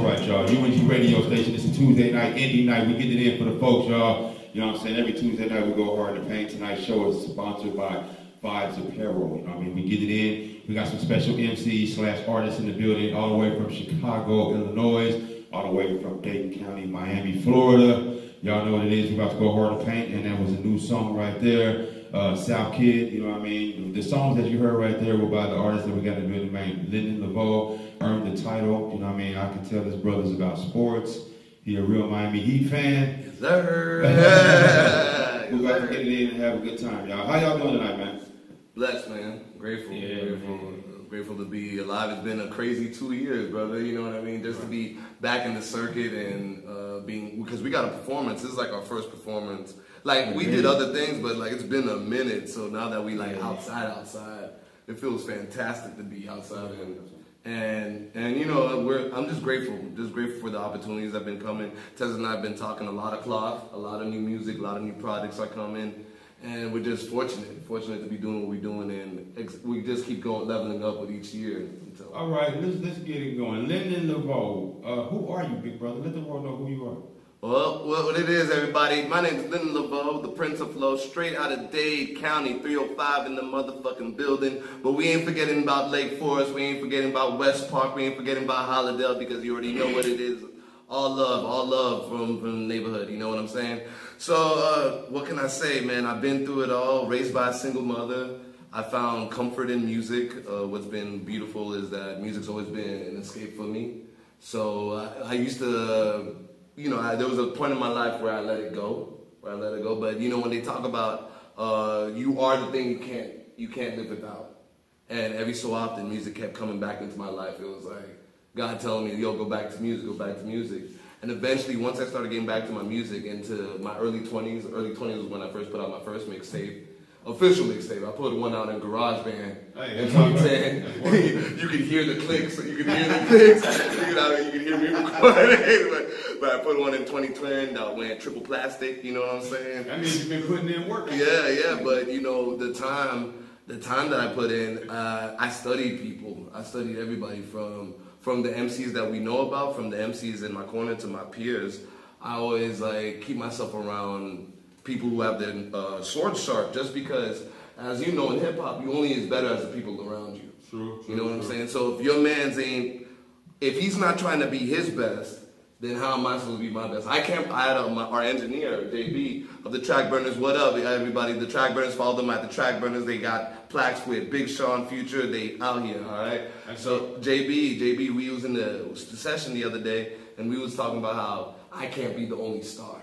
All right, y'all. UNG radio station. It's a Tuesday night, indie night. We get it in for the folks, y'all. You know what I'm saying? Every Tuesday night we go hard to paint. Tonight's show is sponsored by Vibes Apparel. You know what I mean? We get it in. We got some special MCs slash artists in the building, all the way from Chicago, Illinois, all the way from Dayton County, Miami, Florida. Y'all know what it is. We're about to go hard to paint, and that was a new song right there. Uh, South Kid, you know what I mean? The songs that you heard right there were by the artists that we got in the building, man. Lyndon Laveaux earned the title, you know what I mean? I can tell his brother's about sports. He a real Miami Heat fan. Yes, sir. We're about to get it in and have a good time, y'all. How y'all doing tonight, man? Blessed, man. Grateful. Yeah, grateful. man. Grateful to be alive. It's been a crazy two years, brother. You know what I mean? Just to be back in the circuit and uh, being because we got a performance. This is like our first performance. Like we did other things, but like it's been a minute. So now that we like outside, outside, it feels fantastic to be outside and and and you know we're I'm just grateful, just grateful for the opportunities that have been coming. Tez and I have been talking a lot of cloth, a lot of new music, a lot of new projects are coming, and we're just fortunate, fortunate to be doing what we're doing, and ex- we just keep going leveling up with each year. All right, let's let's get it going. Lyndon Laveaux, uh, who are you, big brother? Let the world know who you are. Well, what it is, everybody. My name is Lyndon Laveaux, the Prince of Flow, straight out of Dade County, 305 in the motherfucking building. But we ain't forgetting about Lake Forest. We ain't forgetting about West Park. We ain't forgetting about Hollydale because you already know what it is. All love, all love from, from the neighborhood. You know what I'm saying? So, uh, what can I say, man? I've been through it all. Raised by a single mother. I found comfort in music. Uh, what's been beautiful is that music's always been an escape for me. So I, I used to, you know, I, there was a point in my life where I let it go, where I let it go. But you know, when they talk about uh, you are the thing you can't you can't live without, and every so often music kept coming back into my life. It was like God telling me, "Yo, go back to music, go back to music." And eventually, once I started getting back to my music, into my early 20s, early 20s was when I first put out my first mixtape, official mixtape. I put one out in GarageBand Hey, in that's all right. 2010. You can hear the clicks, you can hear the clicks, you could, you could hear me recording. but, but I put one in 2010 that went triple plastic, you know what I'm saying? That means you've been putting in work. Yeah, yeah, but you know the time, the time that I put in, uh, I studied people. I studied everybody from from the MCs that we know about, from the MCs in my corner to my peers. I always like keep myself around people who have their uh, sword sharp, just because, as you know, in hip hop, you only is better as the people around you. True, You know what I'm saying? So if your man's ain't, if he's not trying to be his best, then how am I supposed to be my best? I can't. I had a, my, our engineer JB of the Track Burners. What up, everybody? The Track Burners follow them at the Track Burners. They got plaques with Big Sean Future. They out here, all right. So JB, JB, we was in the session the other day, and we was talking about how I can't be the only star.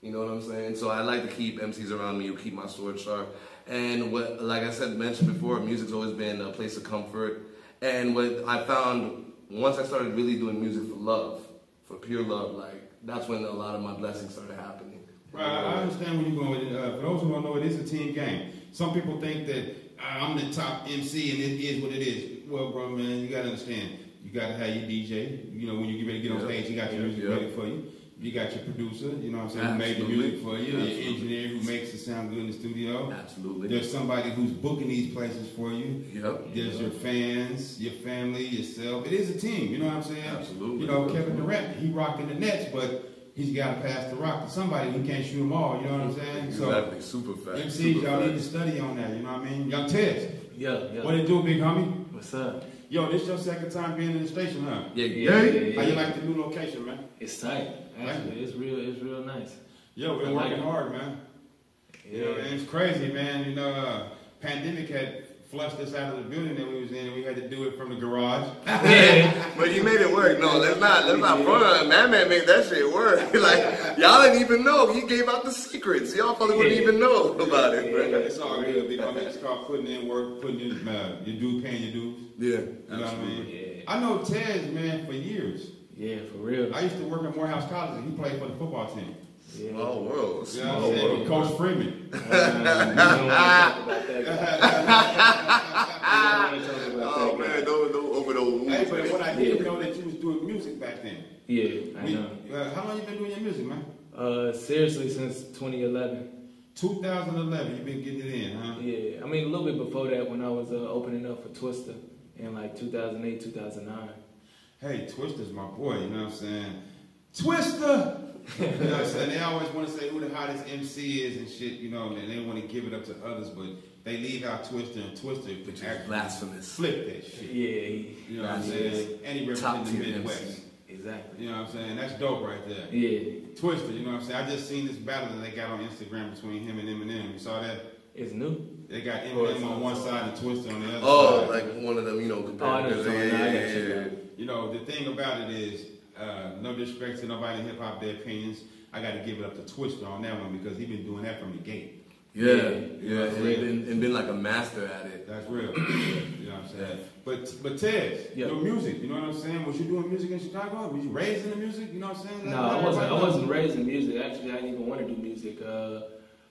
You know what I'm saying? So I like to keep MCs around me who keep my sword sharp. And what, like I said, mentioned before, music's always been a place of comfort. And what I found once I started really doing music for love, for pure love, like that's when a lot of my blessings started happening. Right, I understand where you're going with it. Uh, for those who don't know, it is a team game. Some people think that uh, I'm the top MC and it is what it is. Well, bro, man, you got to understand. You got to have your DJ. You know, when you get ready to get on stage, you got your music yeah. ready for you. You got your producer, you know what I'm saying, who made the music for you. Your engineer who makes it sound good in the studio. Absolutely. There's somebody who's booking these places for you. Yep. There's your fans, your family, yourself. It is a team, you know what I'm saying? Absolutely. You know, Kevin Durant, he rocking the Nets, but he's got to pass the rock to somebody who can't shoot them all, you know what I'm saying? Exactly. Super So, fast. MCs, super y'all need to study on that, you know what I mean? Young Tez, Yeah, yo. what it do, big homie? What's up? Yo, this your second time being in the station, huh? Yeah, Yeah, yeah. yeah, How you like the new location, man? It's tight. Actually, it's real. It's real nice. Yo, we're I like working it. hard, man. You know, and it's crazy, man. You know, uh, pandemic had flushed us out of the building that we was in, and we had to do it from the garage. Yeah. But you made it work. No, let's not let's not front. Man, man made that shit work. like y'all didn't even know. He gave out the secrets. Y'all probably wouldn't even know about it, bro. It's all good, big homie. It's called putting in work, putting in uh, your due, paying your dues. Yeah, You know what I mean? Yeah. I know Tez, man, for years. Yeah, for real. I used to work at Morehouse College, and he played for the football team. Yeah. Small world. You know what I'm saying? world. Coach Freeman. Um, don't wanna talk about that guy. We don't wanna talk about Oh man, don't don't over those. hey, but what I didn't Yeah. know that you was doing music back then. Yeah, I We- know. uh, how long you been doing your music, man? Uh, seriously, since 2011. 2011, you've been getting it in, huh? Yeah, I mean a little bit before that when I was uh, opening up for Twista in like 2008, 2009. Hey, Twista's my boy, you know what I'm saying? Twista! you know what I'm saying? They always want to say who the hottest MC is and shit, you know, and they want to give it up to others, but they leave out Twista and Twista Which is blasphemous. flip that shit. Yeah, You know what I'm saying? And he represents the Midwest. MC. Exactly. You know what I'm saying? That's dope right there. Yeah, Twista, you know what I'm saying? I just seen this battle that they got on Instagram between him and Eminem. You saw that? It's new. They got Eminem on on- one side and Twista on the other Oh, side. like one of them, you know, Oh, I know. competitors. what Yeah, you're talking about. I yeah, you. yeah, yeah. You know, the thing about it is, uh, no disrespect to nobody in hip hop, their opinions. I got to give it up to Twista on that one because he been doing that from the gate. Yeah, Yeah. yeah, Yeah. and been, and been like a master at it. That's real. you know what I'm saying? But but Ted, Yeah. your music, you know what I'm saying? Was you doing music in Chicago? Was you raised in the music? You know what I'm saying? No, I wasn't. I wasn't raised in music. Actually, I didn't even want to do music. Uh,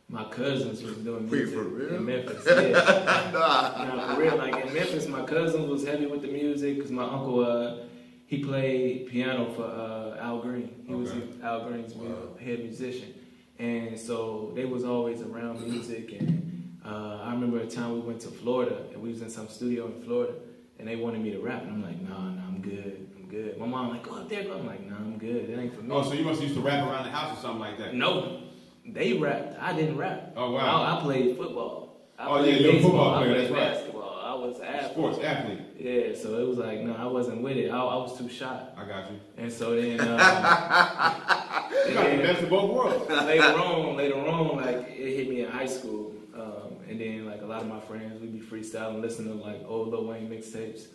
my cousins was doing Wait, music for real? in Memphis. Yeah. nah. no, for real. Like in Memphis, my cousin was heavy with the music because my uncle, uh, he played piano for uh, Al Green. He was Al Green's Wow. head musician, and so they was always around music. And uh, I remember a time we went to Florida and we was in some studio in Florida, and they wanted me to rap, and I'm like, nah, nah, I'm good. I'm good. My mom like, go up there, go. I'm like, nah, I'm good. It ain't for me. Oh, so you must used to rap around the house or something like that? No, they rapped. I didn't rap. Oh, wow. I, I played football. I Oh, played yeah, you're a football player, I played that's right. basketball. I was athlete. Sports athlete. Yeah, so it was like, no, I wasn't with it. I, I was too shy. I got you. And so then, um, You got the best of both worlds. later on, later on, like it hit me in high school. Um, and then like a lot of my friends, we'd be freestyling, listening to like old Lil Wayne mixtapes.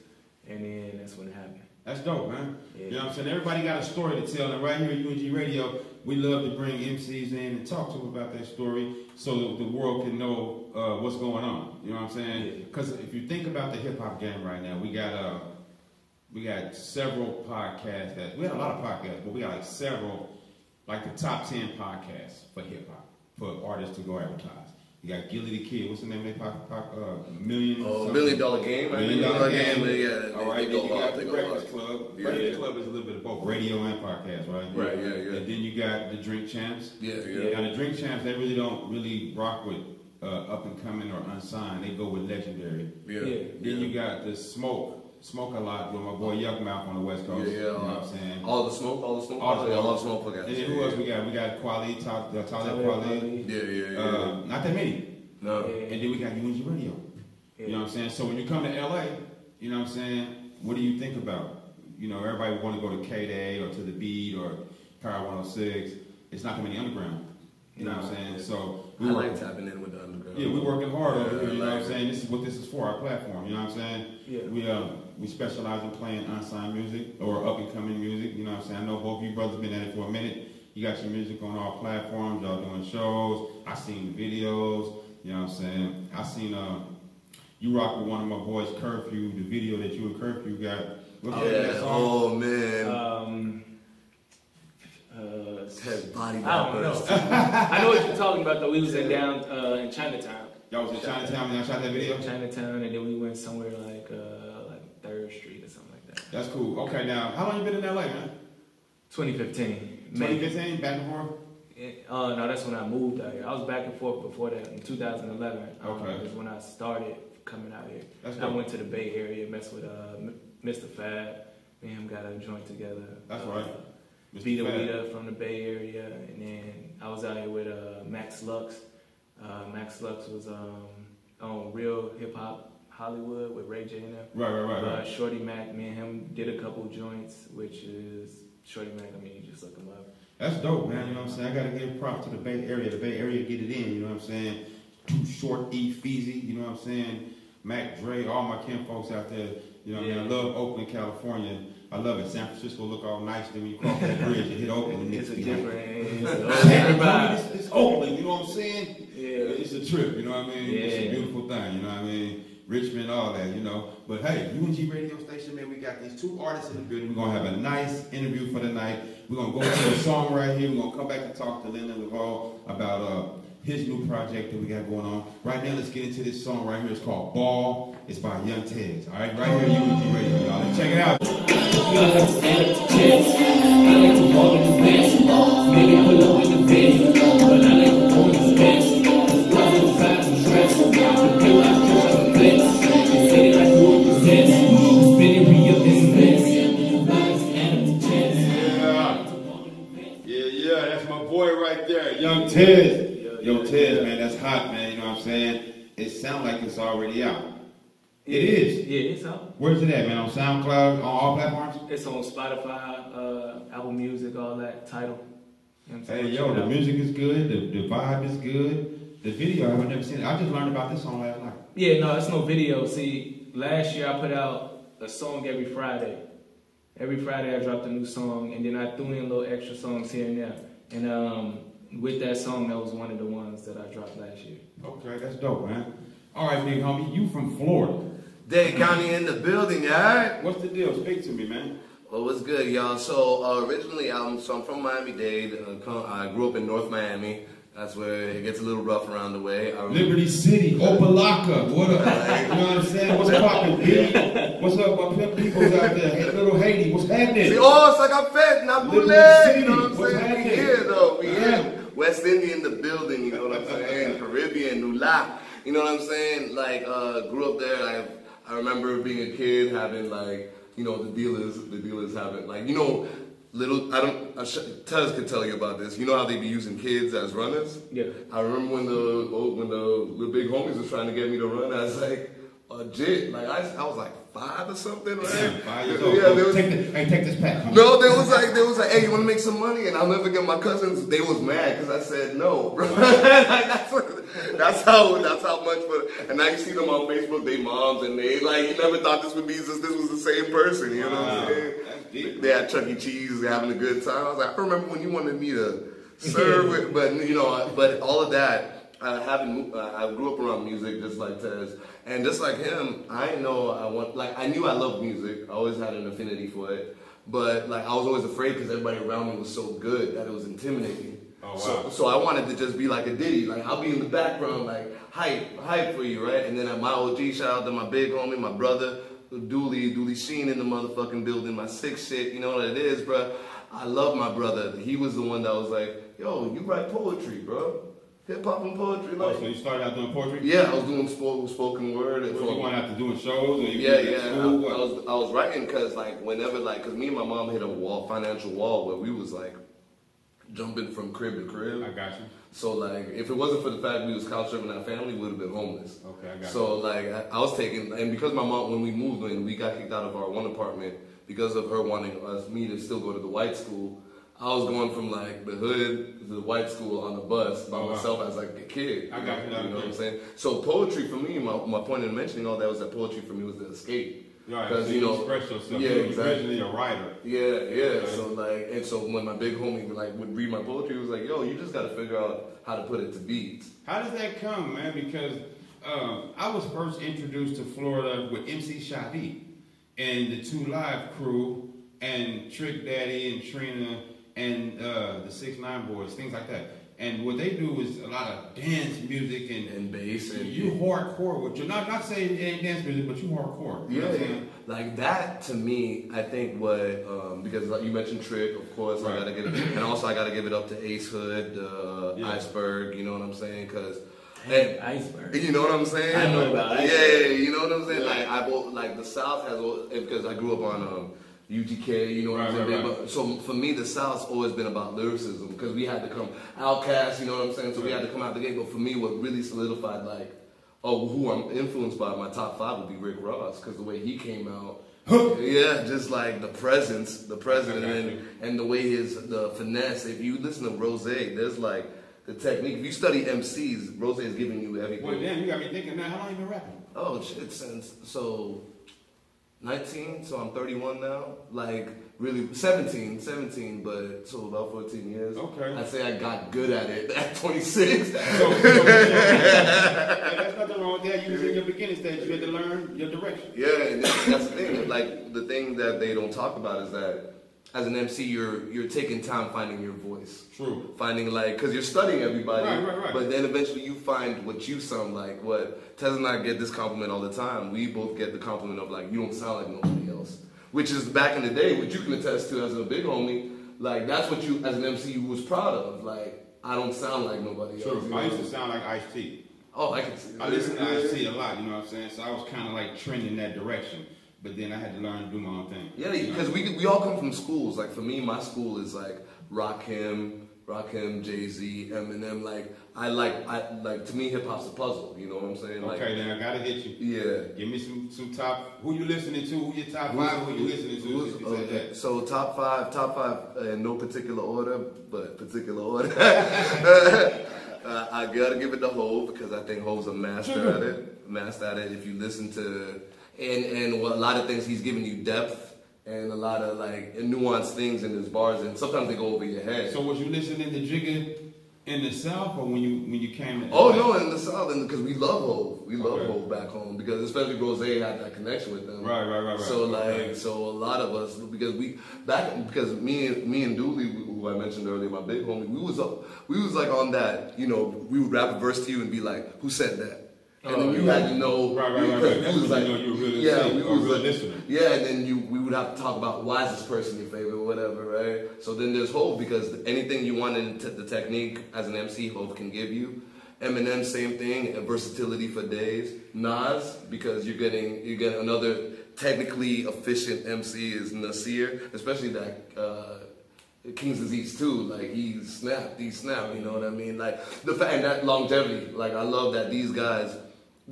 And then that's when it happened. That's dope, man. Yeah. You know what I'm saying? Everybody got a story to tell, and right here at UNG Radio, we love to bring MCs in and talk to them about their story so that the world can know uh, what's going on. You know what I'm saying? Because if you think about the hip hop game right now, we got uh, we got several podcasts that we had a lot of podcasts, but we got like several, like the top ten podcasts for hip hop for artists to go advertise. You got Gillie the Kid. What's the name of that pod, pod, uh, million? Oh, something? million dollar game. I Million Dollar game. Game. Yeah, All right, they then you got the Breakfast. Club. Yeah. Breakfast Club is a little bit of both radio and podcast, right? Right, yeah, yeah. And then you got the Drink Champs. Yeah, Yeah. yeah. Now the Drink Champs, they really don't really rock with uh, up and coming or unsigned. They go with legendary. Yeah. Yeah. Then you got the Smoke, Smoke a lot with my boy Yukmouth on the West Coast. yeah. You know what I'm saying? All the smoke, all the smoke. All the yeah, smoke. all the smoke. podcast. And then who else we got? We got Kweli, Talib uh, Talib Talib Kweli. Kweli. Yeah, yeah, yeah. Uh, not that many. no. Yeah. And then we got UNG Radio. Yeah. You know what I'm saying? So when you come to LA, you know what I'm saying? What do you think about? You know, everybody want to go to K Day or to the Beat or Power 106. It's not coming underground. You know what I'm saying? So I we like work, tapping in with the underground. yeah, we're working hard over Yeah, here. You know what I'm saying? This is what this is for, our platform. You know what I'm saying? Yeah. We uh we specialize in playing unsigned music or up and coming music. You know what I'm saying? I know both of you brothers been at it for a minute. You got your music on all platforms. Y'all doing shows. I seen the videos. You know what I'm saying? I seen uh you rock with one of my boys, Curfew. The video that you and Curfew got. What's the name of Yeah. that song? Oh man. Um, uh, Ted's body I don't know. I know what you're talking about though. We was in down uh, in Chinatown. Y'all was in Chinatown when y'all shot that video. Chinatown, and then we went somewhere like uh, like Third Street or something like that. That's cool. Okay, now how long you been in LA, man? 2015. May. 2015, back and forth. Uh, no, that's when I moved out here. I was back and forth before that in 2011. Um, Okay. is when I started coming out here. That's I went to the Bay Area, messed with uh, Mr. Fab. Me and him got a joint together. That's uh, right. Mr. Vita Fab. Vita from the Bay Area, and then I was out here with uh, Max Lux. Uh, Max Lux was um, on Real Hip Hop Hollywood with Ray J and them. Right, right, right, Uh, right. Shorty Mac, me and him did a couple joints, which is Shorty Mac. I mean, you just look him up. That's dope, man. You know what I'm saying? I gotta give props to the Bay Area. The Bay Area get it in. You know what I'm saying? Too short, E, Feezy. You know what I'm saying? Mac Dre, all my kin folks out there. You know what I mean? I love Oakland, California. I love it. San Francisco look all nice. Then when you cross that bridge, you hit Oakland. And It's a different. It's a "Damn, everybody. it's, it's Oakland. You know what I'm saying? Yeah. It's a trip. You know what I mean? Yeah. It's a beautiful thing. You know what I mean? Richmond, all that. You know. But hey, UNG radio station, man. We got these two artists in the building. We're gonna have a nice interview for the night. We're gonna go into a song right here. We're gonna come back and talk to Lyndon Laval about uh, his new project that we got going on. Right now, let's get into this song right here. It's called Ball. It's by Young Tez. All right, right here, UNG Radio, y'all. Let's check it out. I like to to to walk in the in the. But I like to go man. You know what I'm saying? It sounds like it's already out. It is. Yeah, it's out. Where's it at, man? On SoundCloud, on all platforms? It's on Spotify, uh, Apple Music, all that Tidal. You know what I'm Hey, yo, the music is good. The, the vibe is good. The video, I've never seen it. I just learned about this song last night. Yeah, no, it's no video. See, last year I put out a song every Friday. Every Friday I dropped a new song, and then I threw in little extra songs here and there. And um, with that song, that was one of the ones that I dropped last year. Okay, that's dope, man. All right, big homie, you from Florida. Dade County in the building, alright? What's the deal? Speak to me, man. Well, what's good, y'all? So uh, originally, I'm so I'm from Miami Dade. Uh, come- I grew up in North Miami. That's where it gets a little rough around the way. I Liberty City, Opa-locka, what up? You know what I'm saying? What's poppin', B? What's up, my pimp peoples out there? Hey, little Haiti, what's happening? See, oh, it's like I'm fed, not Liberty bootleg. City, You know what I'm what's saying? We happening? here though. We Yeah. here. West Indian, the building. You know what I'm saying? Caribbean, Nula. You know what I'm saying? Like, uh, grew up there. I I remember being a kid having like, you know, the dealers, the dealers having like, you know, little. I don't. I sh- Tez could tell you about this. You know how they be using kids as runners? Yeah. I remember when the oh, when the the big homies was trying to get me to run. I was like, legit. Like I, I was like five or something, right? Five years old. Yeah, they was, take, the, hey, take this pack. no, they was like, they was like, hey, you want to make some money? And I'll never get my cousins. They was mad because I said no, bro. like, that's, that's how that's how much. For, and now you see them on Facebook, they moms, and they like, you never thought this would be this. This was the same person. You know what I'm saying? that's deep. They had Chuck E. Cheese, having a good time. I was like, I remember when you wanted me to serve, with, but you know, but all of that. Uh, having, uh, I grew up around music just like Tez, and just like him, I know I want. Like I knew I loved music. I always had an affinity for it, but like I was always afraid because everybody around me was so good that it was intimidating. Oh, wow. So, so I wanted to just be like a Diddy, like I'll be in the background, like hype, hype for you, right? And then at my OG, shout out to my big homie, my brother, Dooley, Dooley Sheen in the motherfucking building, my six shit, you know what it is, bro. I love my brother. He was the one that was like, yo, you write poetry, bro. Hip hop and poetry, Oh, so you started out doing poetry? Yeah, I was doing spoken, spoken word. and Was you going out to doing shows? Or you yeah, yeah. I, I School? What? was I was writing because like whenever like because me and my mom hit a wall, financial wall where we was like jumping from crib to crib. I got you. So like, if it wasn't for the fact we was couch serving our family, we would have been homeless. Okay, I got So like, I, I was taking, and because my mom, when we moved in, we got kicked out of our one apartment because of her wanting us me to still go to the white school. I was going from like the hood to the white school on the bus by Oh, wow. myself as like a kid. I got you, You know what I'm saying? So poetry for me, my, my point in mentioning all that was that poetry for me was the escape. Right, Because so you know, express yourself. yeah, You're exactly. a writer. Yeah, yeah. Okay. So like, and so when my big homie would, like would read my poetry, he was like, "Yo, you just got to figure out how to put it to beats." How does that come, man? Because um, I was first introduced to Florida with MC Shadi and the Two Live crew and Trick Daddy and Trina and uh, the Six Nine Boys, things like that. And what they do is a lot of dance music and, And bass and you hardcore. What you're not not saying it ain't dance music, but you hardcore. You know Yeah, what I'm saying? like that to me, I think what um, because like you mentioned Trick, of course, I Right. gotta give it, and also I gotta give it up to Ace Hood, uh, Yeah. Iceberg. You know what I'm saying? Because Hey, iceberg. you know what I'm saying? I know about yeah, Iceberg. you know what I'm saying? Yeah. Like I both like the South has because I grew up on um, UGK. You know what I'm saying? right, But, so for me, the South's always been about lyricism because we had to come outcast. You know what I'm saying? So we had to come out the gate. But for me, what really solidified like. Oh, who I'm influenced by? My top five would be Rick Ross because the way he came out, yeah, just like the presence, the presence, Okay, and, and the way his the finesse. If you listen to Rose, there's like the technique. If you study MCs, Rose is giving you everything. Well, damn, you got me thinking, man, how long you been rapping? Oh shit, since so 19, so I'm 31 now. Like really 17, 17, but so about 14 years. Okay. I'd say I got good at it at 26. So, so, there's nothing wrong with that. You was in your beginning stage. You had to learn your direction. Yeah, and that's, that's the thing. Like the thing that they don't talk about is that as an MC, you're you're taking time finding your voice. True. Finding like, cause you're studying everybody, Right, right, right. but then eventually you find what you sound like. What Tez and I get this compliment all the time. We both get the compliment of like, you don't sound like nobody else. Which is back in the day, which you can attest to as a big homie. Like that's what you, as an MC, you was proud of. Like I don't sound like nobody else. True. I used to sound like Ice T. Oh, I can see. I listen to Ice T a lot, you know what I'm saying? So I was kind of like trending that direction. But then I had to learn to do my own thing. Yeah, because we we all come from schools. Like for me, my school is like Rakim, Rakim, Jay Z, Eminem. Like I like I like to me hip hop's a puzzle. You know what I'm saying? Like Okay, then I gotta hit you. yeah. Give me some some top. Who you listening to? Who your top five? Who you listening to? Okay. So top five, top five uh, in no particular order, but particular order. uh, I gotta give it to Hove because I think Hove's a master at it. Master at it. If you listen to and and what, a lot of things he's giving you depth and a lot of like nuanced things in his bars, and sometimes they go over your head. So was you listening to Jigga in the South or when you when you came? Oh LA? no, in the south, because we love Hove, we love Okay. Hove back home because especially Rose had that connection with them. Right, right, right, right. So like, Okay. so a lot of us because we back because me and me and Dooley, who I mentioned earlier, my big homie, we was up, we was like on that. You know, we would rap a verse to you and be like, "Who said that?" And then you yeah. had to know, Right, right, right, right. was when you know you're a real yeah, we was real like, listener. yeah, and then you we would have to talk about why is this person your favorite, or whatever, right? So then there's Hove because anything you want in t- the technique as an MC, Hove can give you. Eminem, same thing, versatility for days. Nas, because you're getting you get another technically efficient MC is Nasir, especially that uh, King's Disease too. Like he snapped, he snapped. You know what I mean? Like the fact and that longevity. Like I love that these guys.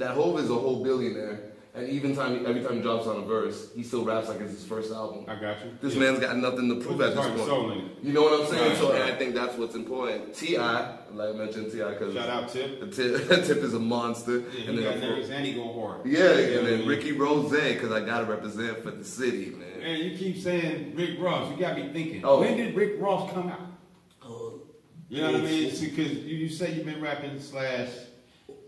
That Hove is a whole billionaire, and even time every time he drops on a verse, he still raps like it's his first album. I got you. This Yeah. man's got nothing to prove at this point. soul in it. You know what I'm saying? Right, so and right. I think that's what's important. Ti, like I mentioned, Ti, because Shout out Tip. Tip, Tip is a monster. Yeah, and he got then lyrics and he go hard. yeah, and then. Ricky Rose, because I gotta represent for the city, man. Man, you keep saying Rick Ross. You got me thinking. Oh. When did Rick Ross come out? Oh, You know what I mean? Because you, you say you've been rapping slash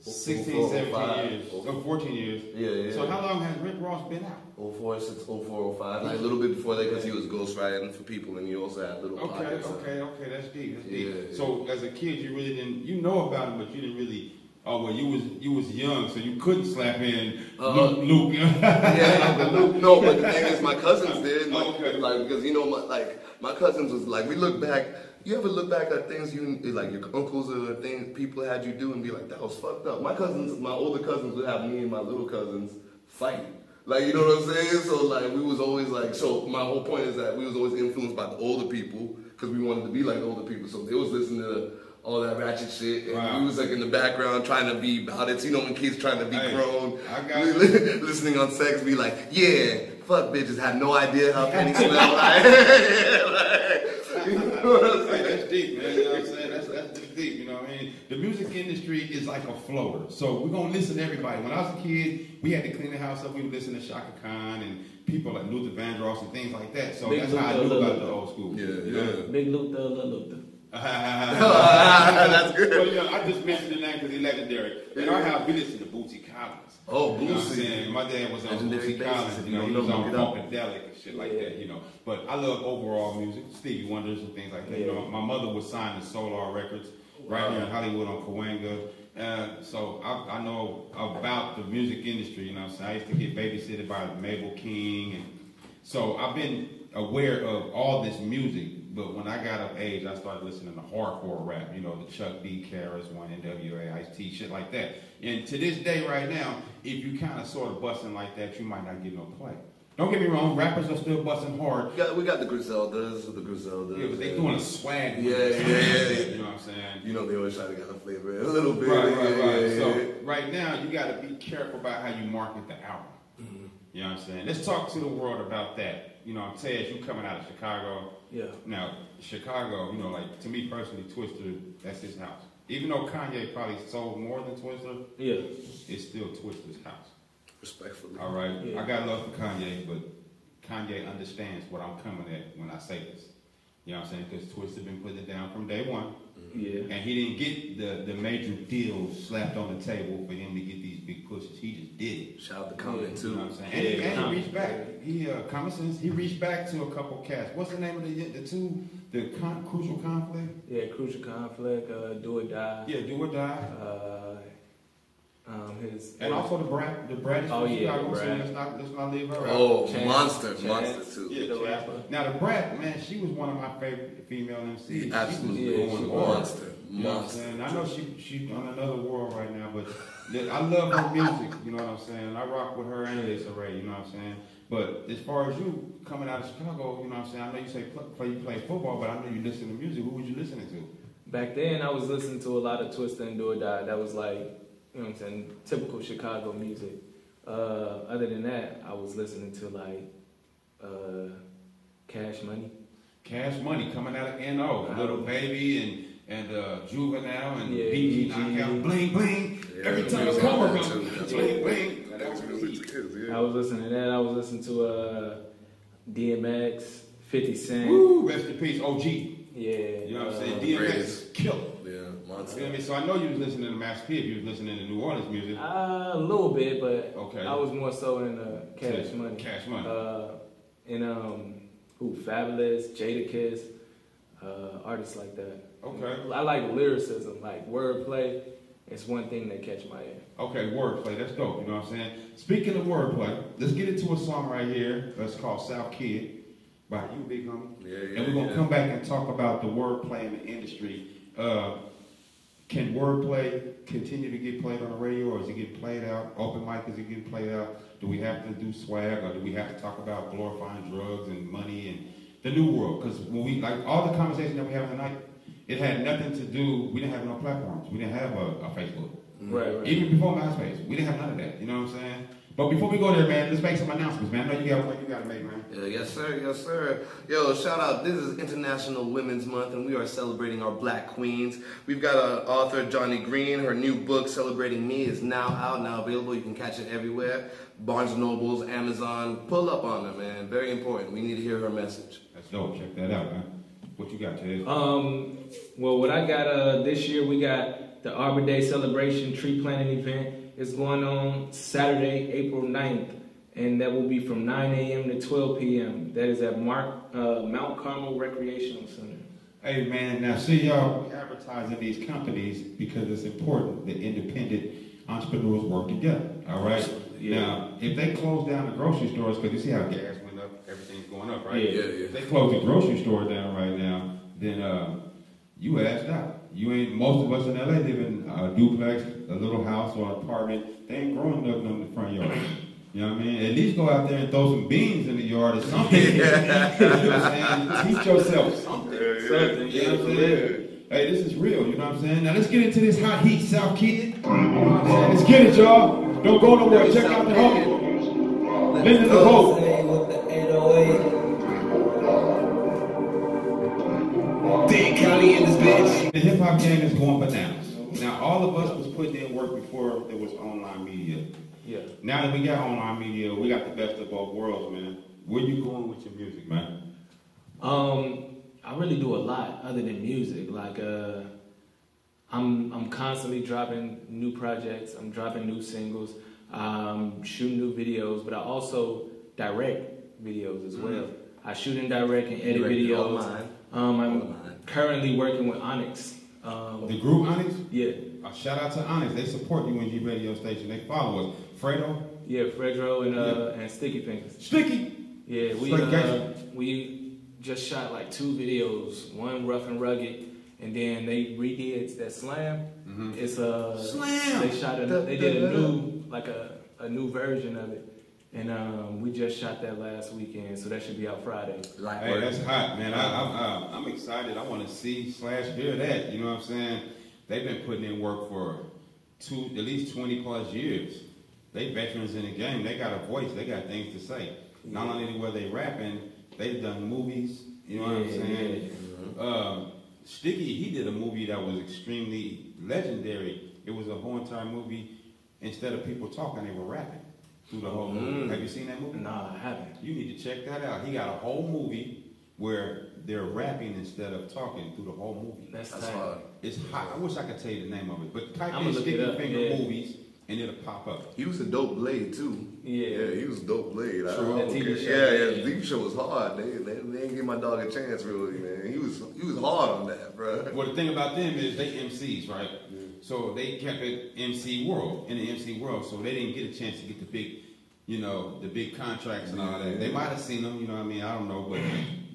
16, 17 five. years. Oh, 14 years. Yeah, yeah. So how long has Rick Ross been out? 04, 06, 04, 05, like a little bit before that, because he was ghostwriting for people, and he also had little Okay, pockets. okay, okay. That's deep. That's deep. Yeah, So as a kid, you really didn't. You know about him, but you didn't really. Oh well, you was you was young, so you couldn't slap in Uh-huh. Luke. Luke. yeah, but no, no, but the thing is, my cousins did, like, Okay. like because you know, my, like my cousins was like, we look back. You ever look back at things you like your uncles or things people had you do and be like, that was fucked up. My cousins, my older cousins would have me and my little cousins fight. Like you know what I'm saying? So like we was always like, so my whole point is that we was always influenced by the older people because we wanted to be like the older people. So they was listening to all that ratchet shit, and Wow. we was like in the background trying to be about it. So, you know when kids trying to be Hey, grown, I got we you. li- listening on sex, be like, yeah, fuck bitches, had no idea how penny smell like. like, you know what I'm Hey, saying? that's deep, man. You know what I'm saying? That's, that's just deep, you know what I mean? The music industry is like a floater. So we're going to listen to everybody. When I was a kid, we had to clean the house up. We would listen to Chaka Khan and people like Luther Vandross and things like that. So Big that's how I Luther, about Luther. the old school. Yeah, you know? yeah. Big Luther, Lil Luther. That's good. Well, you know, I just mentioned the name because he's legendary. In our house, we listen to Bootsy Collins. Oh, You know what I'm saying? My dad was on Legendary bassist, Collins. You know, he was on look it up. Funkadelic and shit like that, you know. But I love overall music, Stevie Wonders and things like that. You know, my mother was signed to Solar Records right here in Hollywood on Cahuenga. Uh, so I, I know about the music industry, you know what I'm saying? I used to get babysitted by Mabel King. And so I've been aware of all this music. But when I got of age, I started listening to hardcore rap, you know, the Chuck D, KRS, One NWA, Ice T, shit like that. And to this day, right now, if you kind of sort of busting like that, you might not get no play. Don't get me wrong, rappers are still busting hard. We got, we got the Griseldas, the Griseldas. Yeah, but they doing a swag. Yeah, yeah, yeah. You know what I'm saying? You know they always try to get a flavor a little bit. Right, right, yeah, right. yeah. So right now, you got to be careful about how you market the album. Mm-hmm. You know what I'm saying? Let's talk to the world about that. You know, Tej, you coming out of Chicago. Yeah. Now, Chicago, you know, like to me personally, Twista, that's his house. Even though Kanye probably sold more than Twista, Yeah. it's still Twista's house. Respectfully. All right, Yeah. I got love for Kanye, but Kanye understands what I'm coming at when I say this. You know what I'm saying? Because Twista been putting it down from day one, Yeah. and he didn't get the the major deals slapped on the table for him to get these big pushes. He just did it. Shout out to Common Yeah. You too. know what I'm saying? And, he, Yeah, and he reached back. He uh, common sense. He reached back to a couple cats. What's the name of the the two the con- crucial conflict? Yeah, Crucial Conflict, uh, Do or Die. Yeah, do or die. Uh, um, his. And also the Brat, the Brat is Oh, from yeah, Chicago, so Brat. let's not let's not leave her out. Oh, Chance, monster, Chance. monster too. Yeah, The rapper. Now the Brat, man, she was one of my favorite female MCs. Yeah, absolutely. She was Yeah, going she hard. Monster, You know what I'm monster. saying? I know she she's on another world right now, but I love her music. You know what I'm saying? I rock with her and Lisa Ray. You know what I'm saying? But as far as you coming out of Chicago, you know what I'm saying? I know you say pl- play, you play football, but I know you listen to music. Who was you listening to? Back then, I was listening to a lot of Twista and Do or Die. That was like, you know what I'm saying, typical Chicago music. Uh, other than that, I was listening to like uh, Cash Money. Cash Money coming out of NO, Wow. Little Baby and and uh, Juvenile and Yeah, BG BG. Knockout, bling bling. Yeah, Every time I music come around, that, too. That's bling bling. That's music to kids, I was listening to that. I was listening to uh, DMX, 50 Cent. Woo, rest in peace, OG. Yeah. You know what I'm uh, saying? DMX greatest. killer. Yeah, You know what I mean? So I know you was listening to Master P. If you was listening to New Orleans music. Uh, a little bit, but Okay. I was more so in uh, Cash To Money. Cash Money. Uh, and um, who? Fabolous, Jadakiss, uh, artists like that. Okay. I like lyricism, like wordplay. It's one thing that catch my ear. Okay, wordplay. That's dope. You know what I'm saying? Speaking of wordplay, let's get into a song right here. That's called South Kid by you, big homie. Yeah, yeah. And we're gonna yeah. come back and talk about the wordplay in the industry. Uh, can wordplay continue to get played on the radio, or is it getting played out? Open mic is it getting played out? Do we have to do swag, or do we have to talk about glorifying drugs and money and the new world? Because when we like all the conversation that we have tonight, it had nothing to do. We didn't have no platforms. We didn't have a, a Facebook. Right, right. Even before MySpace, we didn't have none of that. You know what I'm saying? But before we go there, man, let's make some announcements, man. I know you got one you got to make, man. Yeah, yes, sir. Yes, sir. Yo, shout out. This is International Women's Month, and we are celebrating our black queens. We've got uh, author Johnny Green. Her new book, Celebrating Me, is now out, now available. You can catch it everywhere Barnes & Nobles, Amazon. Pull up on her, man. Very important. We need to hear her message. That's dope. Check that out, man. What you got, Ted? Um, well, what I got uh, this year, we got the Arbor Day celebration tree planting event. It's going on Saturday, April 9th, and that will be from 9 a.m. to 12 p.m. That is at Mark, uh, Mount Carmel Recreational Center. Hey man, now see y'all we advertising these companies because it's important that independent entrepreneurs work together. All right. Yeah. Now, if they close down the grocery stores, because you see how gas went up, everything's going up, right? Yeah. Yeah, yeah. If they close the grocery store down right now, then uh, you asked out. You ain't. Most of us in LA live in a duplex, a little house or an apartment. They ain't growing nothing on the front yard. You know what I mean? At least go out there and throw some beans in the yard or something. you know what I'm saying? Teach yourself something. Something, You know what I'm yeah, saying? Hey, this is real, you know what I'm saying? Now let's get into this hot heat, South Kid. You know what I'm saying? Let's get it, y'all. Don't go nowhere. Check out the home. Listen to the vote. The hip hop game is going bananas. Now, all of us was putting in work before there was online media. Yeah. Now that we got online media, we got the best of both worlds, man. Where you going with your music, man? Um, I really do a lot other than music. Like, uh, I'm I'm constantly dropping new projects. I'm dropping new singles. Um, shooting new videos, but I also direct videos as well. I shoot and direct and edit Direct videos. online. Um, I'm Online. currently working with Onyx. Um, The group Onyx? yeah, Uh, shout out to Onyx. They support UNG radio station. They follow us. Fredro, yeah, Fredro and uh, and Sticky Fingaz. Sticky. Yeah, we uh, we just shot like two videos. One rough and rugged, and then they redid that slam. It's a Slam! They shot a they did a new like a, a new version of it, and um, we just shot that last weekend, so that should be out Friday. Like Hey, that's hot, man. I, I, I, I'm excited. I want to see slash hear that. You know what I'm saying? They've been putting in work for two, at least 20 plus years. They veterans in the game. They got a voice. They got things to say. Not only were they rapping, they've done movies. You know what I'm Yeah, saying? Um, Sticky, he did a movie that was extremely legendary. It was a whole entire movie. Instead of people talking, they were rapping through the whole movie. Mm. Have you seen that movie? Nah, I haven't. You need to check that out. He got a whole movie where they're rapping instead of talking through the whole movie. That's, That's tight. hard. It's hot. I wish I could tell you the name of it, but type I'ma in Sticky Finger yeah. movies and it'll pop up. He was a dope blade too. Yeah. Yeah, he was a dope blade. I True. don't That TV care. show, Yeah, yeah, yeah. the TV show was hard. They, they, they didn't give my dog a chance really, man. He was he was hard on that, bro. Well, the thing about them is they MCs, right? So they kept it MC world in the MC world, so they didn't get a chance to get the big, you know, the big contracts and all that. They might have seen them, you know what I mean? I don't know, but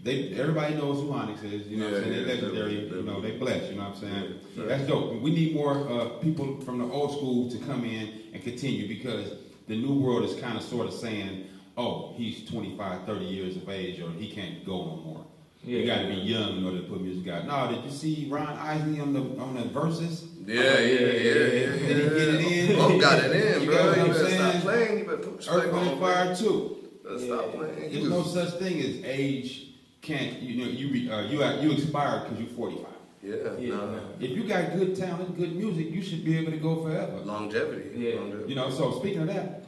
they everybody knows who Onyx is, you know what I'm Yeah, saying? yeah, They're legendary, you know, they blessed, you know what I'm saying? Yeah. That's dope. We need more uh, people from the old school to come in and continue because the new world is kind of sort of saying, oh, he's 25, 30 years of age, or he can't go no more. Yeah. You got to be young in order to put music out. No, did you see Ron Isley on the on the Verzuz? Yeah, yeah, yeah, yeah. Did he get it in? Oh, got it in, You bro. got what You I'm better stop playing. You better put respect Earth, Wind, on and Fire too. Better stop playing. He There's no was- such thing as age can't you know you re, uh, you uh, you expire because you're 45. Yeah, Yeah, nah. nah. If you got good talent, good music, you should be able to go forever. Longevity. Yeah. Longevity. You know. So speaking of that,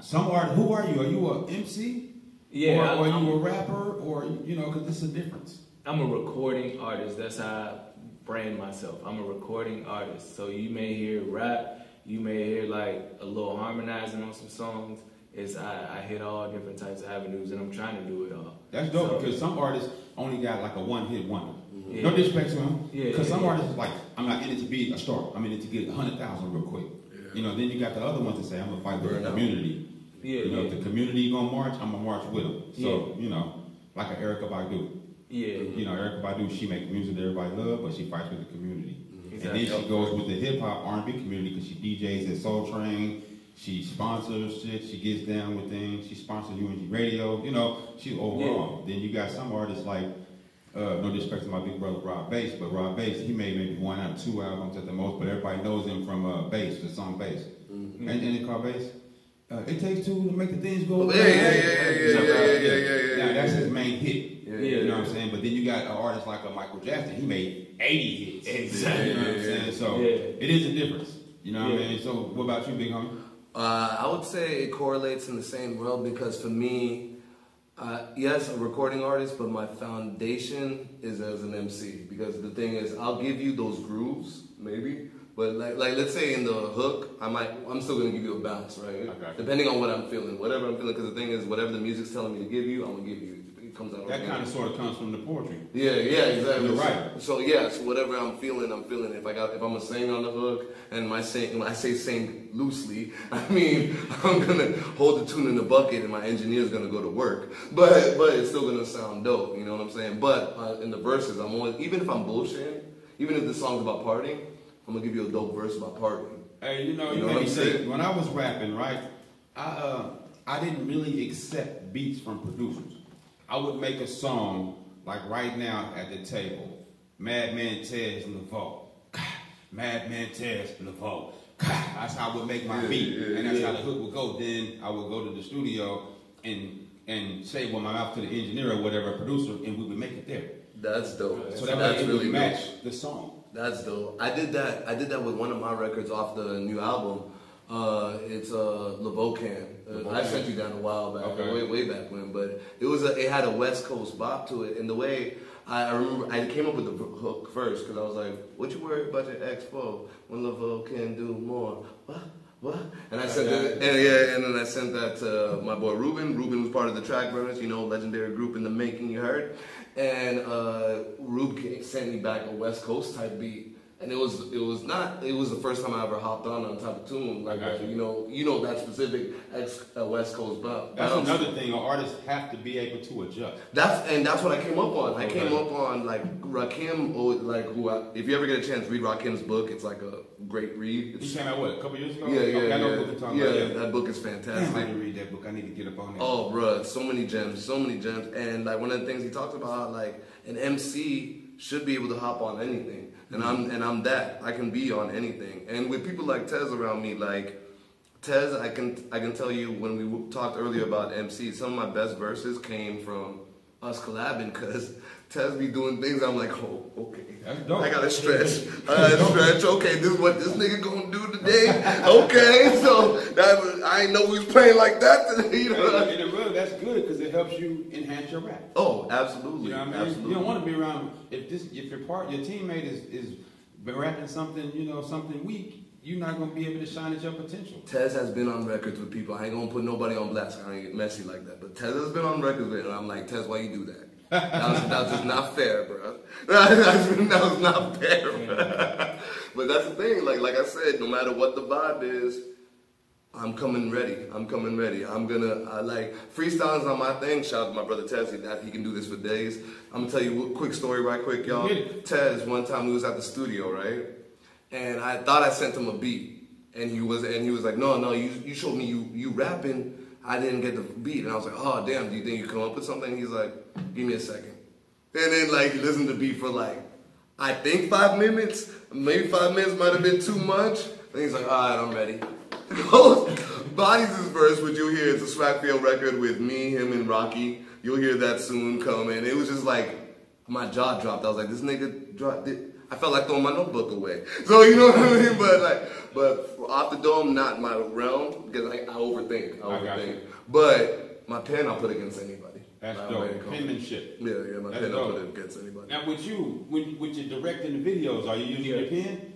some art. Who are you? Are you a MC? Yeah, Or, or I'm- are you a rapper? Or you know, because there's a difference. I'm a recording artist. That's how I brand myself. I'm a recording artist. So you may hear rap, you may hear like a little harmonizing on some songs. It's I, I hit all different types of avenues, and I'm trying to do it all. That's dope So- because some artists only got like a one hit wonder. Yeah. No disrespect to him. Yeah, Because yeah, some yeah. artists is like, I'm not in it to be a star. I'm in it to get a hundred thousand real quick. You know, then you got the other ones that say, I'm gonna fight with the community. Yeah, you know, yeah. if the community gonna march, I'm gonna march with them. So, you know, like a Erykah Badu. Yeah, You know, Erykah Badu, she makes music that everybody love, but she fights with the community. Exactly. And then she goes with the hip hop R&B community because she DJs at Soul Train. She sponsors shit. She gets down with things. She sponsors UNG Radio. You know, she overall. Then you got some artists like, uh, no disrespect to my big brother Rob Base, but Rob Base, he made maybe one out of two albums at the most, but everybody knows him from uh, Bass, the song Bass. And, and it called Bass. Uh, it takes two to make the things go. Oh, yeah, yeah, yeah, yeah, yeah, yeah, yeah, Now, that's his main hit. Yeah, you know what I'm saying? But then you got an artist like a Michael Jackson. He made 80 hits. Exactly. You know what I'm saying? So it is a difference. You know what I mean? So what about you, big homie? Uh, I would say it correlates in the same world because for me, uh, yes, a recording artist, but my foundation is as an MC. Because the thing is, I'll give you those grooves, maybe, but like, like let's say in the hook, I might, I'm still gonna give you a bounce, right? Okay. Depending on what I'm feeling, whatever I'm feeling. Because the thing is, whatever the music's telling me to give you, I'm gonna give you. It comes out. That kind of sort of comes from the poetry. Yeah, yeah, exactly. You're right. So yeah, so whatever I'm feeling, I'm feeling. If I got, if I'm a sing on the hook, and my sing, when I say sing loosely, I mean I'm gonna hold the tune in the bucket, and my engineer's gonna go to work. But but it's still gonna sound dope. You know what I'm saying? But uh, in the verses, I'm always, even if I'm bullshitting, even if the song's about partying, I'm gonna give you a dope verse about partying. Hey, you know, You you, know what I'm saying? when I was rapping, right, I uh, I didn't really accept beats from producers. I would make a song like right now at the table, Madman Tez Laveau, Madman Tez Laveau. That's how I would make my Yeah, beat, yeah, and that's yeah. how the hook would go. Then I would go to the studio and and say with my mouth to the engineer or whatever, producer, and we would make it there. That's dope. So that way that's it really would dope. match the song. That's dope. I did that. I did that with one of my records off the new album. Uh, it's uh, Lavocan. Uh, I sent you down a while back, Okay. way way back when. But it was a, it had a West Coast bop to it, and the way I, I remember I came up with the hook first because I was like, "What you worry about your expo when Lavo can do more?" What? What? And I sent Okay. that, and yeah, and then I sent that to my boy Ruben. Ruben was part of the Track Burners, you know, legendary group in the making. You heard, and uh, Rube sent me back a West Coast type beat, and it was it was not it was the first time I ever hopped on on top of tune like I got that. you. Know, you know that specific ex, uh, West Coast bop. That's bounce. another thing. Artists have to be able to adjust. That's and that's what I came up on. I came up on like Rakim, like who? I, if you ever get a chance, read Rakim's book. It's like a great read. It's, He came out what a couple years ago. yeah, yeah, Okay, I know yeah. what yeah, about. that book is Damn, I need didn't read that book. I need to get up on it. Oh, bruh, so many gems, so many gems. And like one of the things he talked about, like an MC should be able to hop on anything, and I'm and I'm that. I can be on anything. And with people like Tez around me, like Tez, I can I can tell you when we talked earlier about MC, some of my best verses came from us collabing because Tez be doing things. I'm like, oh, okay. That's dope. I gotta stretch. I gotta stretch. Okay, this is what this nigga gonna do today. Okay, so that I didn't know we was playing like that today. You know? And it really, that's good because it helps you enhance your rap. Oh, absolutely. You know what I mean? Absolutely. You don't want to be around if this if your part your teammate is is been rapping something you know something weak. You're not going to be able to shine at your potential. Tez has been on records with people. I ain't gonna put nobody on blast. I ain't get messy like that. But Tez has been on records with, and I'm like, Tez, why you do that? That was, that was just not fair, bro. That was, not fair, bro. But that's the thing. Like, like I said, no matter what the vibe is, I'm coming ready. I'm coming ready. I'm gonna I like freestyling is not my thing. Shout out to my brother Tez. He, that he can do this for days. I'm gonna tell you a quick story right quick, y'all. Tez, one time we was at the studio, right? And I thought I sent him a beat. And he was and he was like, No, no, you you showed me you you rapping, I didn't get the beat. And I was like, oh, damn, do you think you come up with something? He's like, give me a second. And then, like, he listened to beat for, like, I think five minutes. Maybe five minutes might have been too much. And he's like, all right, I'm ready. Bodies' is verse, which you'll hear, it's a Swagfield record with me, him, and Rocky. You'll hear that soon coming. It was just like, my jaw dropped. I was like, this nigga dropped it. I felt like throwing my notebook away. So you know what I mean? But like, but off the dome, not my realm because I, I overthink. I I overthink. you. But my pen, I'll put against anybody. That's My dope. way to go. Penmanship. Yeah, yeah, my That's pen, I'll dope. put it against anybody. Now, with you, when with your directing the videos, are you using Yeah. your pen?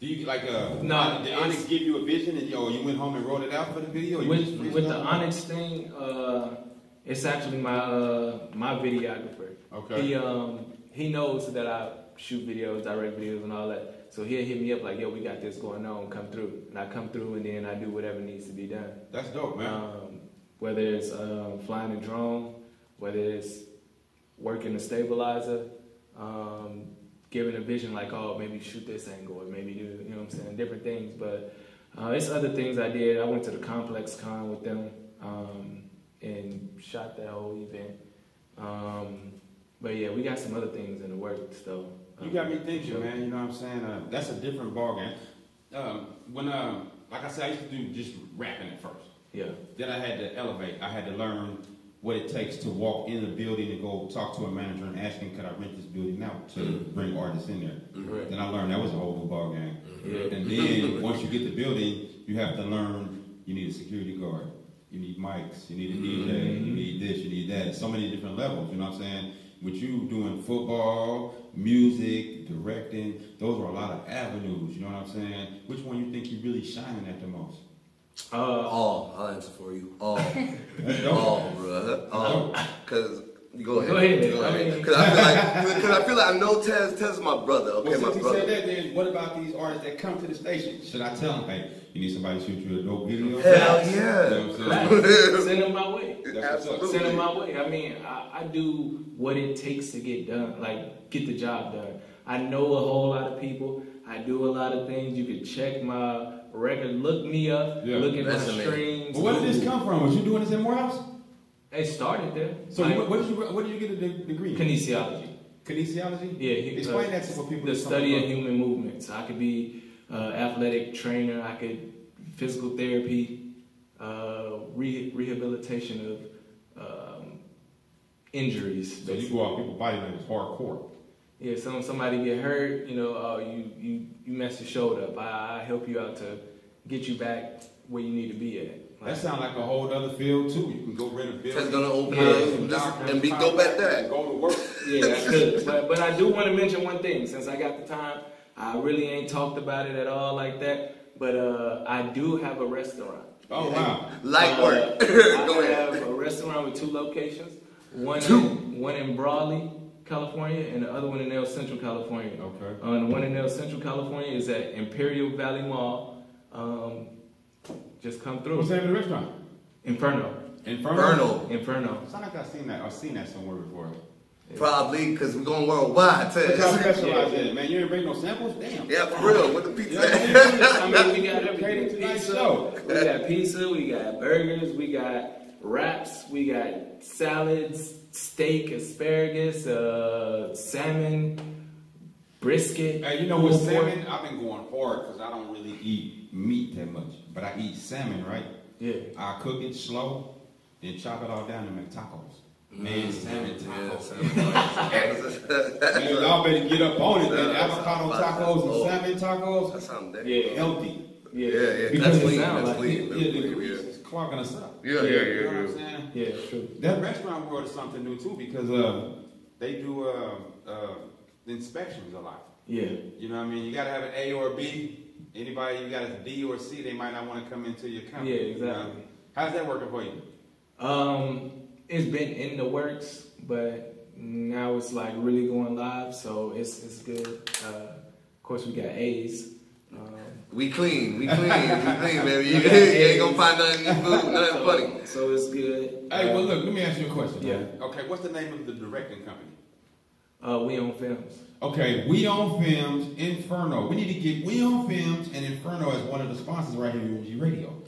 Do you like uh? No, Did Onyx give you a vision, and or you went home and wrote it out for the video? or you With just with the freestyled? Onyx thing, uh, it's actually my uh, my videographer. Okay. He um he knows that I shoot videos, direct videos, and all that. So he'll hit me up like, "Yo, we got this going on. Come through." And I come through, and then I do whatever needs to be done. That's dope, man. Um, whether it's um, flying a drone, whether it's working a stabilizer, um, giving a vision like, oh, maybe shoot this angle, or maybe do, you know what I'm saying, different things. But uh, it's other things I did. I went to the Complex Con with them um, and shot that whole event. Um, but yeah, we got some other things in the works though. You got me thinking, Sure. man. You know what I'm saying? Uh, that's a different ballgame. Um, when, um, like I said, I used to do just rapping at first. Yeah. Then I had to elevate. I had to learn what it takes to walk in a building and go talk to a manager and ask him, could I rent this building out to bring artists in there? Correct. Then I learned that was a whole new ballgame. Yeah. And then once you get the building, you have to learn you need a security guard, you need mics, you need a DJ, you mm-hmm. need this, you need that. So many different levels, you know what I'm saying? With you doing football, music, directing, those are a lot of avenues, you know what I'm saying? Which one you think you're really shining at the most? Uh, All, I'll answer for you. All, all, bruh. All, cause. Go ahead. Go ahead. Go I ahead. mean- Cause I feel like, cause I feel like I know Tez. Tez is my brother. Okay, Well, my since he brother. said that, then what about these artists that come to the station? Should I tell them, hey, you need somebody to shoot you a dope video? Hell You yeah. know what I'm saying? send them my way. That's what's up. Absolutely. Send them my way. I mean, I, I do what it takes to get done, like get the job done. I know a whole lot of people. I do a lot of things. You can check my record, look me up, Yeah. look at my Resume. streams. Well, where did this come from? Was you doing this in Morehouse? It started there. So Like, what, what did you what did you get a de- degree? kinesiology. Kinesiology? Yeah, he- Explain uh, that to people. The study of don't know. human movements. I could be uh, athletic trainer. I could physical therapy, uh, re- rehabilitation of um, injuries. So you go out people's body language hardcore. Yeah, some somebody get hurt, you know, uh, you you you mess your shoulder up. I, I help you out to get you back where you need to be at. That sounds like a whole other field too. You can go rent a building. Tez gonna open Yeah. up just, and be dope at that. Go to work. yeah, that's good. But but I do want to mention one thing since I got the time. I really ain't talked about it at all like that. But uh, I do have a restaurant. Oh wow. Light Uh, work. I Go ahead. have a restaurant with two locations. One Two. In, one in Brawley, California, and the other one in El Centro, California. Okay. Uh, the one in El Centro, California is at Imperial Valley Mall. Um, just come through. What's the name of the restaurant? Inferno. Inferno. Bernal. Inferno. Sound like I've seen that. I've seen that somewhere before. Probably because we're going worldwide, What y'all Tez. specialize in, man? You ain't bring no samples? Damn. Yeah, for real. What the pizza? You know what I mean? I mean, we got everything. to Pizza. show. We got pizza. We got burgers. We got wraps. We got salads, steak, asparagus, uh, salmon, brisket. Hey, you know what pulled pork. salmon? I've been going hard because I don't really eat meat that much, but I eat salmon, right? Yeah. I cook it slow, then chop it all down and make tacos. Man, salmon tacos. Yeah, Man, y'all better get up on it, man. Yeah, Avocado tacos and salmon tacos, That sounds dead. Yeah. healthy. Yeah. Yeah, yeah. Because That's it clean. sound That's like clean. Yeah, That's the clean. grease Yeah. is clogging us up. Yeah, yeah, yeah. You yeah, know what I'm saying? Yeah, true. That restaurant world is something new too because uh, they do uh, uh, inspections a lot. Yeah. You know what I mean? You gotta have an A or a B. Anybody you got a D or C, they might not want to come into your company. Yeah, you know? exactly. How's that working for you? Um, it's been in the works, but now it's like really going live, so it's it's good. Uh, of course, we got A's. Um, We clean. We clean. We clean, baby. You, you ain't gonna find nothing in food, nothing so, funny. so it's good. Hey, well, look, let me ask you a question. Yeah. man. Okay, what's the name of the directing company? Uh, we own films. Okay, We own Films, Inferno. We need to get We own Films and Inferno as one of the sponsors right here at UNG Radio.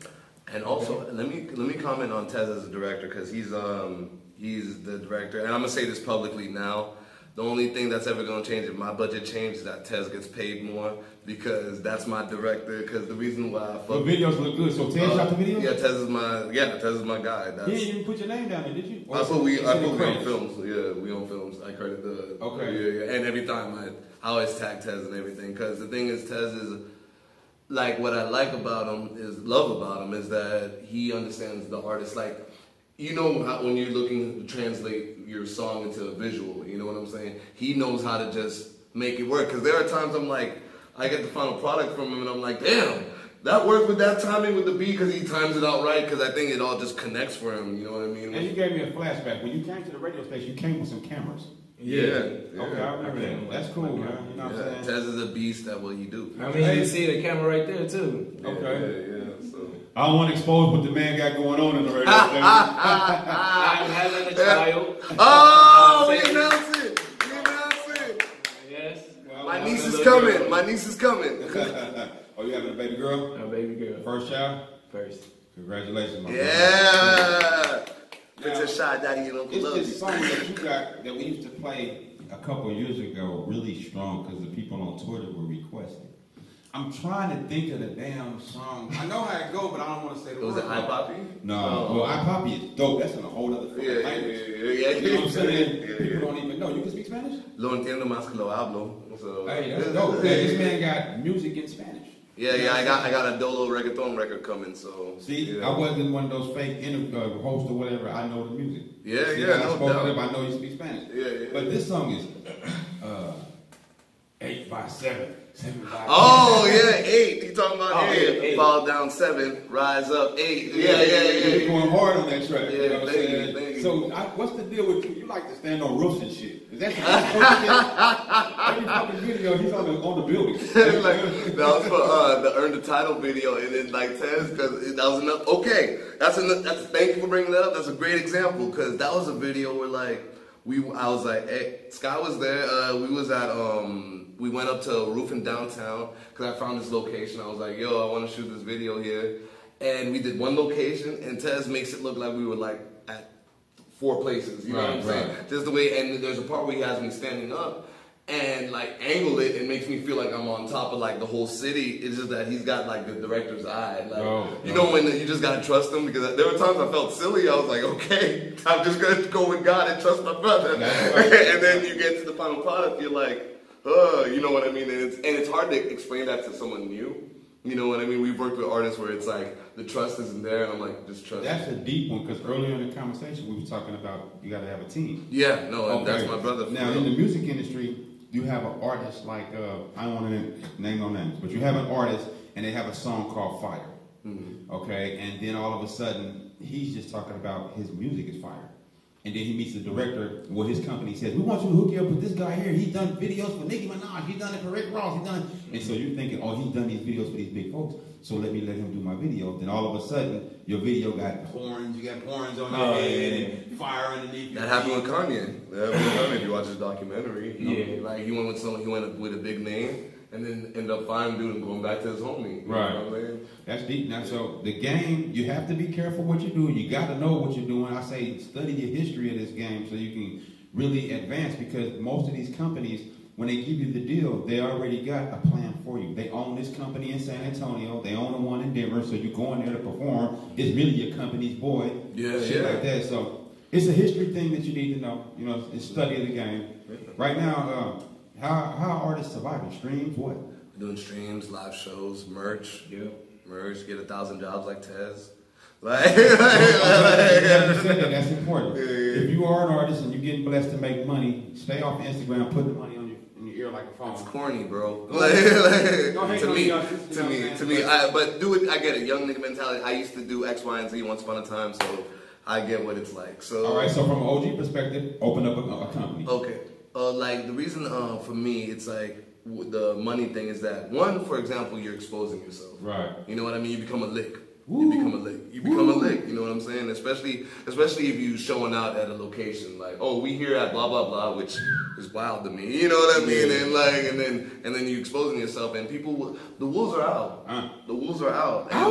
And also, let me let me comment on Tez as a director because he's um he's the director, and I'm gonna say this publicly now. The only thing that's ever gonna change if my budget changes that Tez gets paid more because that's my director. Because the reason why I The videos look good. So Ted uh, shot the video. Yeah, Tez is my yeah Tez is my guy. You That's didn't even put your name down there, did you? I put we I put we on films. Yeah, we on films. I credit the Okay. Yeah, yeah. And every time I I always tag Tez and everything because the thing is Tez is like what I like about him is love about him is that he understands the artist. Like you know how when you're looking to translate your song into a visual, you know what I'm saying? He knows how to just make it work. Because there are times I'm like, I get the final product from him and I'm like, damn. That worked with that timing with the beat because he times it out right because I think it all just connects for him. You know what I mean? And you gave me a flashback. When you came to the radio station, you came with some cameras. yeah. Okay, I remember that. That's cool, man. You know what I'm saying? Tez is a beast at what he do. I mean, you see the camera right there too. Okay. Yeah, yeah. So. I don't want to expose what the man got going on in the radio station. I'm having a child. Oh, we announced it. We announced it. Yes. My niece is coming. My niece is coming. oh, you having a baby girl? A baby girl. First child? First. Congratulations, my brother. Yeah. Put Now, your shot, daddy, and Uncle It's Love this song that you got that we used to play a couple years ago really strong because the people on Twitter were requesting. I'm trying to think of the damn song. I know how it go, but I don't want to say the word. Was it High Poppy? No, well, I Poppy is dope. That's in a whole other Yeah, yeah, language. yeah, yeah, yeah. You know what I'm saying? Yeah, People don't even know. You can speak Spanish? Lo entiendo más que lo hablo. So. Hey, that's dope. Man, this man got music in Spanish. Yeah, yeah. I got, I got a Dolo reggaeton record coming. So. See, yeah. I wasn't one of those fake interview uh, hosts or whatever. I know the music. Yeah, See, yeah, I no doubt. with. I know you speak Spanish. Yeah, yeah. But this song is uh, eight by seven. Oh yeah, eight. You talking about Oh, eight? yeah, eight. Fall down seven, rise up eight. Yeah, yeah, yeah. You're going hard on that track. Yeah, you know what I'm thank you, you. So, I, what's the deal with you? You like to stand on roofs and shit. Is that every fucking video? He's on the on the building. like, that was for uh, the earn the title video, and then like Tez, because that was enough. Okay, that's enough. That's thank you for bringing that up. That's a great example because that was a video where like we, I was like, hey, Sky was there. Uh, we was at um, we went up to a roof in downtown because I found this location. I was like, yo, I want to shoot this video here, and we did one location, and Tez makes it look like we were like at four places. You know what I'm saying? right. Just the way, and there's a part where he has me standing up and like angle it and makes me feel like I'm on top of like the whole city. It's just that he's got like the director's eye. Like Oh, you oh. know when you just gotta trust him because there were times I felt silly. I was like, okay, I'm just gonna go with God and trust my brother. Right. and then you get to the final product, you're like, uh, you know what I mean? And it's and it's hard to explain that to someone new. You know what I mean? We've worked with artists where it's like the trust isn't there. And I'm like, just trust. That's a deep one because earlier in the conversation we were talking about you got to have a team. yeah, no, and that's my brother. Now real. in the music industry, you have an artist like uh, I don't want to name no names, but you have an artist and they have a song called Fire. Mm-hmm. Okay, and then all of a sudden he's just talking about his music is fire. And then he meets the director, well, his company says, We want you to hook you up with this guy here. He's done videos for Nicki Minaj, he's done it for Rick Ross, he's done it. And so you're thinking, Oh, he's done these videos for these big folks, so let me let him do my video. Then all of a sudden, your video got horns, you got horns on your Oh, head, yeah. and fire underneath That happened with. Kanye. That happened with Kanye. If you watch his documentary, Yeah. like he went with someone, he went with a big name, and then ended up firing dude and going back to his homie. You Right. know what I'm saying? That's deep. Now, so the game, you have to be careful what you're doing. You got to know what you're doing. I say study the history of this game so you can really advance because most of these companies, when they give you the deal, they already got a plan for you. They own this company in San Antonio. They own the one in Denver. So you're going there to perform. It's really your company's boy. Yeah, shit yeah. like that. So it's a history thing that you need to know. You know, it's study of the game. Right now, uh, how how are artists surviving? Streams? What? Doing streams, live shows, merch, Yep. Get a thousand jobs like Tez. Like, you said that, that's important. Yeah, yeah. If you are an artist and you're getting blessed to make money, stay off Instagram, put the money on your, in your ear like a phone. it's corny, bro. Like, like, to me, to me, to me. I, but do it. I get it. Young nigga mentality. I used to do X, Y, and Z once upon a time, so I get what it's like. So All right, so from an OG perspective, open up a, a company. Okay. Uh, like the reason uh, for me, it's like the money thing is that one, for example, you're exposing yourself. Right. You know what I mean? You become a lick. you become a lick. You become a lick. You know what I'm saying? Especially, especially if you showing out at a location like, oh, we here at blah blah blah, which is wild to me. You know what I mean? And like, and then and then you exposing yourself, and people, the wolves are out. Huh. The wolves are out, and,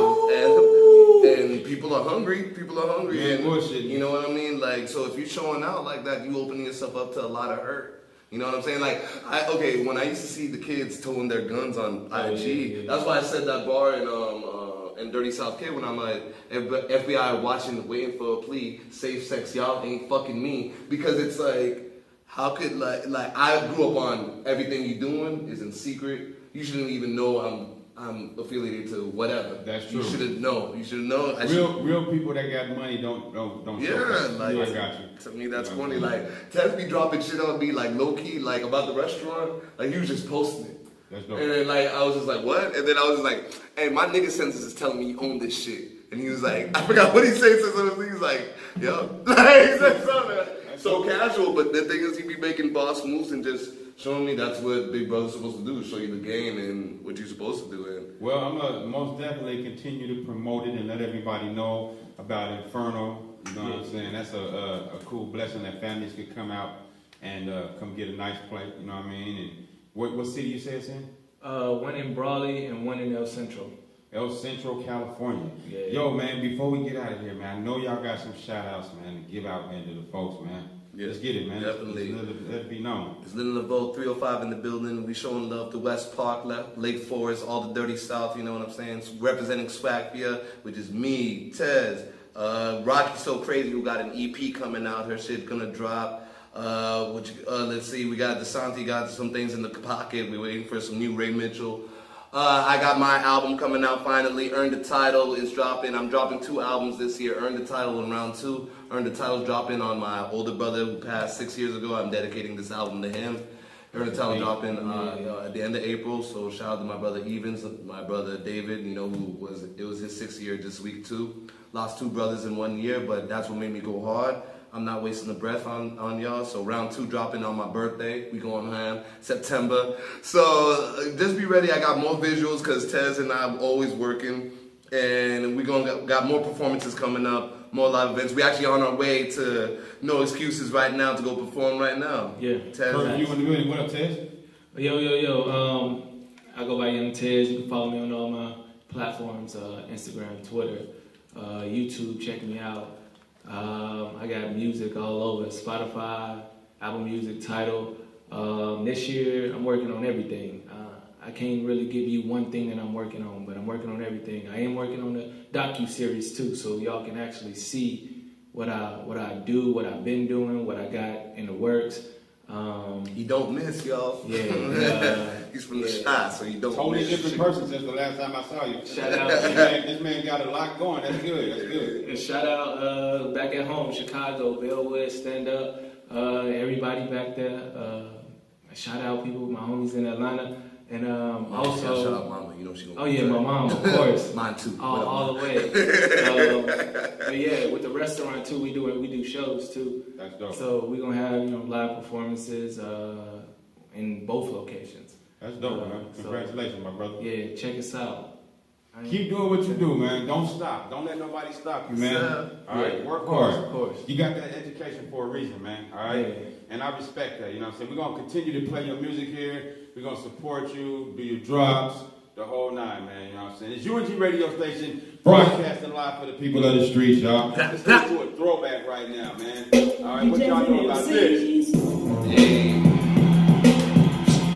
and, and people are hungry. People are hungry, Yeah, and bullshit. you know what I mean. Like, so if you're showing out like that, you opening yourself up to a lot of hurt. You know what I'm saying? Like, I okay, when I used to see the kids towing their guns on Oh, IG, yeah, yeah, yeah. that's why I said that bar in um uh, in Dirty South Kid when I'm like FBI watching, waiting for a plea, safe sex, y'all ain't fucking me because it's like. How could like like I grew up on everything you doing is in secret. You shouldn't even know I'm I'm affiliated to whatever. That's true. You should have know. You should have know. I should- Real, real people that got money don't don't don't. yeah, like I got you. to me that's Yeah. funny. Like Tez be dropping shit on me like low key, like about the restaurant. Like he was just posting it. That's dope. And then like I was just like, what? And then I was just like, hey, my nigga senses is telling me you own this shit. And he was like, I forgot what he said. So he was like, yo, like he said something so casual. But the thing is, he be making boss moves and just showing me that's what Big Brother's supposed to do: show you the game and what you're supposed to do. And Well, I'm gonna most definitely continue to promote it and let everybody know about Inferno. You know what I'm saying? That's a, a, a cool blessing that families could come out and uh, come get a nice plate. You know what I mean? And what, what city you say it's in? Uh, one in Brawley and one in El Centro. El Centro, California. Yeah. Yo, man, before we get out of here, man, I know y'all got some shout outs, man, to give out, man, to the folks, man. Yeah, Let's get it, man. Definitely. Let's, let, let it be known. It's Little Laveaux, 305 in the building. We showing love to West Park, Lake Forest, all the dirty South, you know what I'm saying? Representing Swagfia, which is me, Tez, uh, Rocky So Crazy, who got an EP coming out. Her shit gonna drop. Uh, which, uh, let's see, we got DeSanti got some things in the pocket. We're waiting for some new Ray Mitchell. Uh, I got my album coming out finally. Earned the Title is dropping. I'm dropping two albums this year. Earned the Title in round two. Earned the Title's dropping on my older brother who passed six years ago. I'm dedicating this album to him. Earned the Title dropping uh, at the end of April. So shout out to my brother Evans, my brother David. You know who was it was his sixth year this week too. Lost two brothers in one year, but that's what made me go hard. I'm not wasting the breath on, on y'all. So round two dropping on my birthday. We going ham September. So uh, just be ready. I got more visuals because Tez and I are always working, and we gonna got, got more performances coming up, more live events. We actually on our way to No Excuses right now to go perform right now. Yeah. Tez. Perfect. You in the building? What up, Tez? Yo, yo, yo. Um, I go by Young Tez. You can follow me on all my platforms uh, Instagram, Twitter, uh, YouTube. Check me out. Um, I got music all over Spotify, Apple Music, Tidal. Um, this year, I'm working on everything. Uh, I can't really give you one thing that I'm working on, but I'm working on everything. I am working on the docu series too, so y'all can actually see what I what I do, what I've been doing, what I got in the works. Um, You don't miss, y'all. Yeah, uh, He's from the yeah. shot, so you don't Totally miss. different person since the last time I saw you. Shout out. This man, this man got a lot going. That's good. That's good. And shout out uh, back at home, Chicago, Bellwood, stand up, uh, everybody back there. Uh, shout out people, my homies in Atlanta, and um, Also, also, shout out mama. You know she gonna oh yeah, my mom, of course, Mine too. all, What all the way. um, but yeah, with the restaurant too, we do we do shows too. That's dope. So we gonna have you know live performances uh, in both locations. That's dope, Uh, man. so- Congratulations, my brother. Yeah, check us out. Keep doing what you do, man. Don't stop. Don't let nobody stop you, man. Sir. All right, Yeah, work of course, hard. of course. You got that education for a reason, man. All right, Yeah. and I respect that. You know what I'm saying? We're gonna continue to play your music here. We're gonna support you, do your drops, the whole nine, man. You know what I'm saying? It's UNG radio station broadcasting live for the people of the streets, y'all. Let's do a throwback right now, man. All right, what y'all know about this? Hey.